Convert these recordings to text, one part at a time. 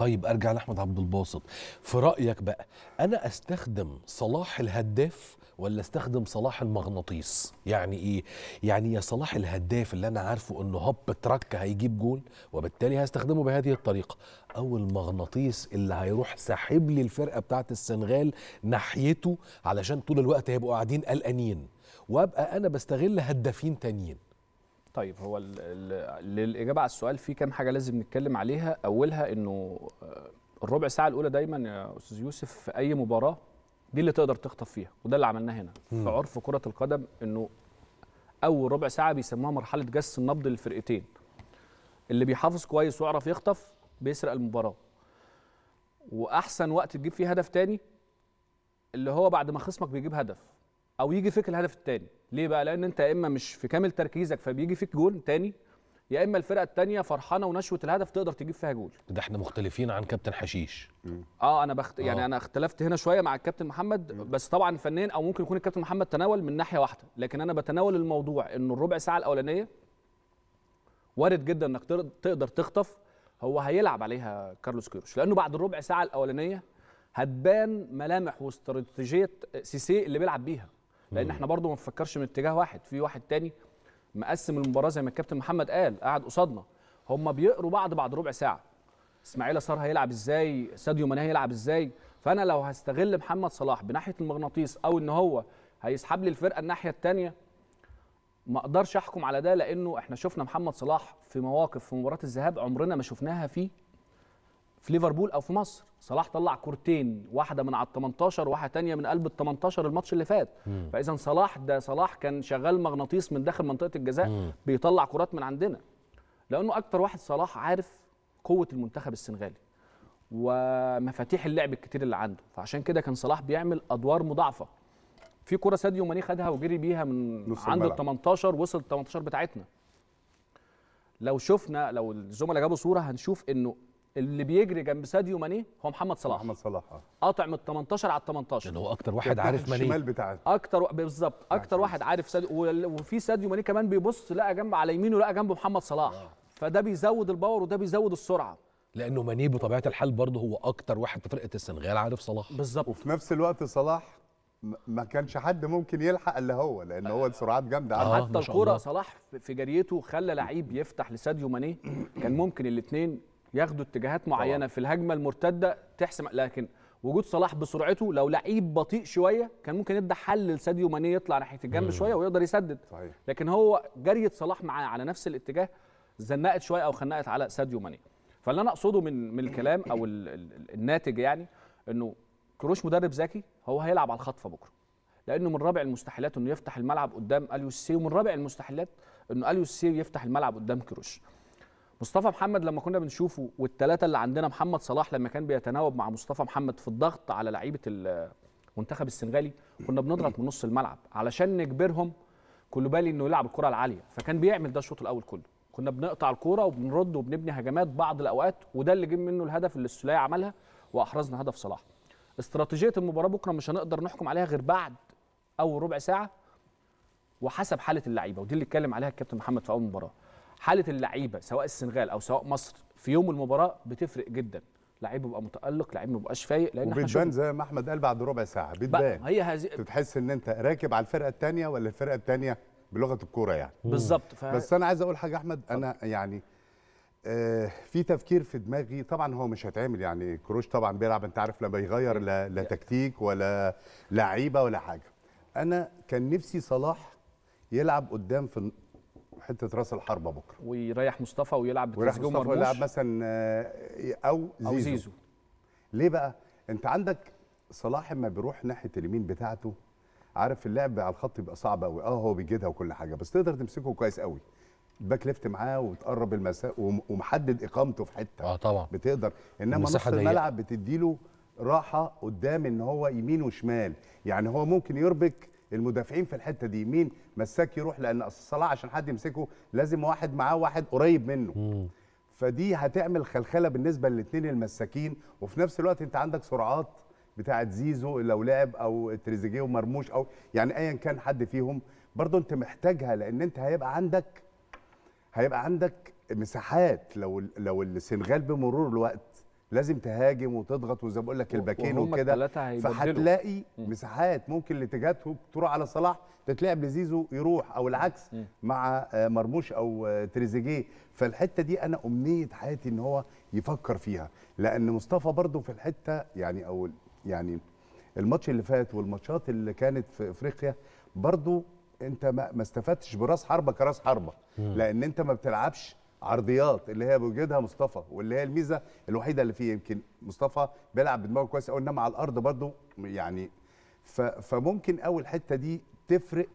طيب أرجع لأحمد عبد الباسط. في رأيك بقى أنا أستخدم صلاح الهداف ولا أستخدم صلاح المغناطيس؟ يعني إيه؟ يعني يا صلاح الهداف اللي أنا عارفه إنه هوب تراك هيجيب جول وبالتالي هستخدمه بهذه الطريقة أو المغناطيس اللي هيروح ساحب لي الفرقة بتاعت السنغال ناحيته علشان طول الوقت هيبقوا قاعدين قلقانين وأبقى أنا بستغل هدافين تانيين. طيب هو ال- ال- للإجابة على السؤال في كام حاجة لازم نتكلم عليها. أولها إنه آه، الربع ساعة الأولى دايما يا أستاذ يوسف في أي مباراة دي اللي تقدر تخطف فيها وده اللي عملناه هنا. في عرف كرة القدم إنه أول ربع ساعة بيسموها مرحلة جس النبض للفرقتين. اللي بيحافظ كويس ويعرف يخطف بيسرق المباراة. وأحسن وقت تجيب فيه هدف تاني اللي هو بعد ما خصمك بيجيب هدف. أو يجي فيك الهدف التاني. ليه بقى؟ لأن أنت يا إما مش في كامل تركيزك فبيجي فيك جول تاني يا إما الفرقة التانية فرحانة ونشوة الهدف تقدر تجيب فيها جول. ده إحنا مختلفين عن كابتن حشيش. آه أنا بخت... يعني آه. أنا اختلفت هنا شوية مع الكابتن محمد بس طبعا فنيا أو ممكن يكون الكابتن محمد تناول من ناحية واحدة. لكن أنا بتناول الموضوع إنه الربع ساعة الأولانية وارد جدا إنك تقدر- تقدر تخطف هو هيلعب عليها كارلوس كيروش. لأنه بعد الربع ساعة الأولانية هتبان ملامح واستراتيجية سيسي اللي بيلعب بيها. لأن إحنا برضو ما نفكرش من اتجاه واحد. في واحد تاني مقسم المباراه زي ما الكابتن محمد قال قاعد قصادنا. هم بيقروا بعض بعد ربع ساعة. إسماعيل صار هيلعب إزاي؟ ساديو ماني هيلعب إزاي؟ فأنا لو هستغل محمد صلاح بناحية المغناطيس أو إن هو هيسحب لي الفرقة الناحية الثانية ما أقدرش أحكم على ده لأنه إحنا شفنا محمد صلاح في مواقف في مباراة الذهاب عمرنا ما شفناها فيه. في ليفربول أو في مصر. صلاح طلع كورتين واحدة من على ال 18 وواحده تانية من قلب ال 18 الماتش اللي فات. فإذا صلاح ده صلاح كان شغال مغناطيس من داخل منطقة الجزاء بيطلع كرات من عندنا. لأنه أكتر واحد صلاح عارف قوة المنتخب السنغالي ومفاتيح اللعب الكتير اللي عنده. فعشان كده كان صلاح بيعمل أدوار مضاعفة. في كرة ساديو ماني خدها وجري بيها من عند ال الملعب. 18 وصل ال 18 بتاعتنا. لو شفنا لو الزملاء جابوا صورة هنشوف إنه اللي بيجري جنب ساديو ماني هو محمد صلاح. محمد صلاح آه. قاطع من ال 18 على ال 18 لأن هو أكتر واحد عارف ناحية الشمال ماني بتاعت أكتر بالظبط أكتر واحد عارف ساديو وفي ساديو ماني كمان بيبص لقى جنب على يمينه لقى جنبه محمد صلاح. فده بيزود ال power وده بيزود السرعة. لأنه ماني بطبيعة الحال برضه هو أكتر واحد في فرقة السنغال عارف صلاح. بالظبط. وفي نفس الوقت صلاح ما كانش حد ممكن يلحق إلا هو لأن هو السرعات جامدة آه. حتى الله. صلاح في جريته خلى لعيب يفتح لساديو ماني. كان ممكن الاثنين ياخدوا اتجاهات معينة في الهجمة المرتدة تحسم لكن وجود صلاح بسرعته لو لعيب بطيء شوية كان ممكن يدي حل لساديو ماني يطلع ناحية الجنب شوية ويقدر يسدد. صحيح. لكن هو جرية صلاح معاه على نفس الاتجاه زنقت شوية أو خنقت على ساديو ماني. فاللي أنا أقصده من من الكلام أو ال ال الناتج يعني إنه كروش مدرب ذكي هو هيلعب على الخطفه بكره لأنه من رابع المستحيلات إنه يفتح الملعب قدام أليو سيسيه ومن رابع المستحيلات إنه أليو سيسيه يفتح الملعب قدام كروش. مصطفى محمد لما كنا بنشوفه والثلاثه اللي عندنا محمد صلاح لما كان بيتناوب مع مصطفى محمد في الضغط على لعيبة المنتخب السنغالي كنا بنضغط من نص الملعب علشان نجبرهم كل بالي إنه يلعب الكرة العالية. فكان بيعمل ده الشوط الأول كله. كنا بنقطع الكورة وبنرد وبنبني هجمات بعض الأوقات وده اللي جه منه الهدف اللي السوليه عملها وأحرزنا هدف صلاح. استراتيجية المباراة بكرة مش هنقدر نحكم عليها غير بعد أول ربع ساعة وحسب حالة اللعيبة ودي اللي اتكلم عليها الكابتن محمد في أول مباراة. حالة اللعيبة سواء السنغال أو سواء مصر في يوم المباراة بتفرق جدا. لعيب بيبقى متألق لعيب ما بيبقاش فايق لأن إحنا وبتبان زي ما أحمد قال بعد ربع ساعة بتبان هي هذه بتحس إن أنت راكب على الفرقة الثانية ولا الفرقة الثانية بلغة الكورة يعني. بالظبط ف... بس أنا عايز أقول حاجة أحمد أنا يعني آه في تفكير في دماغي طبعا هو مش هيتعمل يعني كروش طبعا بيلعب أنت عارف لما يغير لا, لا تكتيك ولا لعيبة ولا حاجة. أنا كان نفسي صلاح يلعب قدام في حتة راس الحربة بكرة. ويريح مصطفى ويلعب بتريزيجيه مصطفى ومرموش يلعب مثلا آه، أو زيزو, أو زيزو. ليه بقى؟ أنت عندك صلاح اما بيروح ناحية اليمين بتاعته عارف اللعب على الخط بيبقى صعب قوي آه هو بيجيدها وكل حاجة بس تقدر تمسكه كويس قوي ال back left معاه وتقرب المسافه وم- ومحدد إقامته في حتة. آه طبعا. بتقدر. إنما نص. الملعب بتديله راحة قدام إن هو يمين وشمال. يعني هو ممكن يربك المدافعين في الحتة دي. مين؟ مساك يروح لأن أصل صلاح عشان حد يمسكه لازم واحد معاه واحد قريب منه. فدي هتعمل خلخلة بالنسبة للاثنين المساكين. وفي نفس الوقت انت عندك سرعات بتاعت زيزو لو لعب أو تريزيجيه ومرموش أو يعني ايا كان حد فيهم. برضه انت محتاجها لأن انت هيبقى عندك هيبقى عندك مساحات. لو لو السنغال بمرور الوقت لازم تهاجم وتضغط وزي ما بقول لك الباكين وكده. فهتلاقي مساحات ممكن الاتجاهات تروح على صلاح تتلعب لزيزو يروح أو العكس مع آه، مرموش أو آه، تريزيجيه. فالحتة دي أنا أمنية حياتي إن هو يفكر فيها. لأن مصطفى برضو في الحتة يعني أو يعني الماتش اللي فات والماتشات اللي كانت في إفريقيا برضو أنت ما ما استفدتش براس حربة كراس حربة. لأن أنت ما بتلعبش عرضيات اللي هي بوجودها مصطفى واللي هي الميزة الوحيدة اللي فيه يمكن مصطفى بيلعب بدماغه كويس قوي إنما على الأرض برضو يعني فممكن أول الحته دي تفرق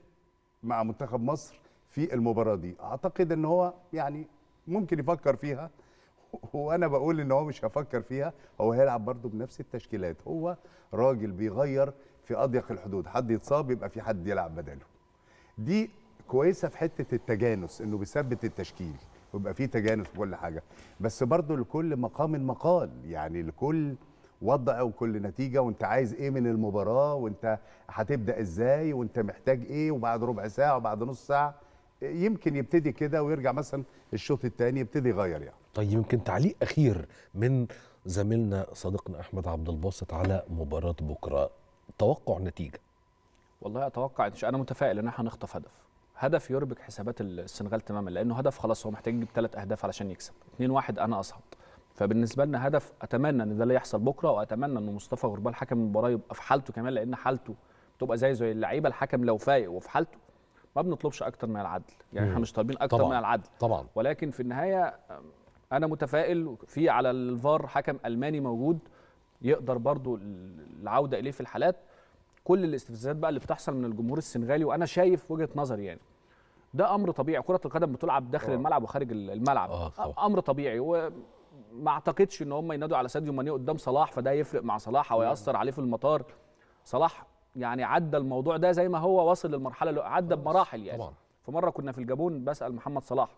مع منتخب مصر في المباراة دي. أعتقد إن هو يعني ممكن يفكر فيها وأنا بقول إن هو مش هفكر فيها هو هيلعب برضه بنفس التشكيلات. هو راجل بيغير في أضيق الحدود حد يتصاب يبقى في حد يلعب بداله. دي كويسة في حتة التجانس إنه بيثبت التشكيل. ويبقى فيه تجانس وكل حاجة. بس برضه لكل مقام مقال يعني لكل وضع وكل نتيجة وانت عايز إيه من المباراة وانت هتبدأ إزاي وانت محتاج إيه وبعد ربع ساعة وبعد نص ساعة يمكن يبتدي كده ويرجع مثلا الشوط الثاني يبتدي يغير يعني. طيب يمكن تعليق أخير من زميلنا صديقنا أحمد عبد الباسط على مباراة بكرة. توقع نتيجة؟ والله أتوقع أنا متفائل إن إحنا هنخطف هدف. هدف يربك حسابات السنغال تماما لأنه هدف خلاص هو محتاج يجيب ثلاث أهداف علشان يكسب. 2 1 أنا أصعد. فبالنسبة لنا هدف أتمنى إن ده اللي يحصل بكرة وأتمنى إن مصطفى غربال حكم المباراة يبقى في حالته كمان لأن حالته تبقى زي زي اللعيبة الحكم لو فايق وفي حالته ما بنطلبش أكتر من العدل. يعني إحنا مش طالبين أكتر طبعاً. من العدل. طبعا. ولكن في النهاية أنا متفائل في على الفار حكم ألماني موجود يقدر برضو العودة إليه في الحالات. كل الاستفزازات بقى اللي بتحصل من الجمهور السنغالي وأنا شايف وجهة نظري يعني. ده أمر طبيعي. كرة القدم بتلعب داخل آه. الملعب وخارج الملعب. آه، طبعاً. أمر طبيعي. وما أعتقدش إن هم ينادوا على ساديو ماني قدام صلاح فده يفرق مع صلاح أو يأثر عليه في المطار. صلاح يعني عدى الموضوع ده زي ما هو وصل للمرحلة اللي عدى بمراحل يعني. طبعا. في مرة كنا في الجابون بسأل محمد صلاح.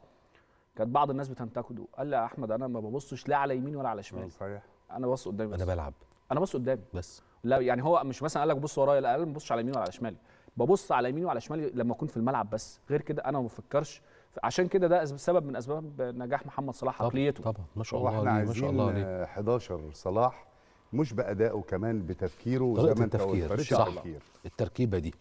كانت بعض الناس بتنتقده. قال لي يا أحمد أنا ما ببصش لا على يمين ولا على شمال. صحيح. أنا ببص قدامي بس. أنا بلعب. أنا ببص قدامي. بس. لا يعني هو مش مثلا قال لك بص ورايا لا أنا ما ببصش على يمين ولا على شمالي. ببص على يميني وعلى شمالي لما أكون في الملعب بس. غير كده أنا ما بفكرش. عشان كده ده سبب من أسباب نجاح محمد صلاح طبعا عقليته. طبعا. ما شاء الله إحنا عليه ما شاء الله عايزين عليه. آه، 11 صلاح مش بأدائه كمان بتفكيره زي ما انت قلت صح. التركيبة دي.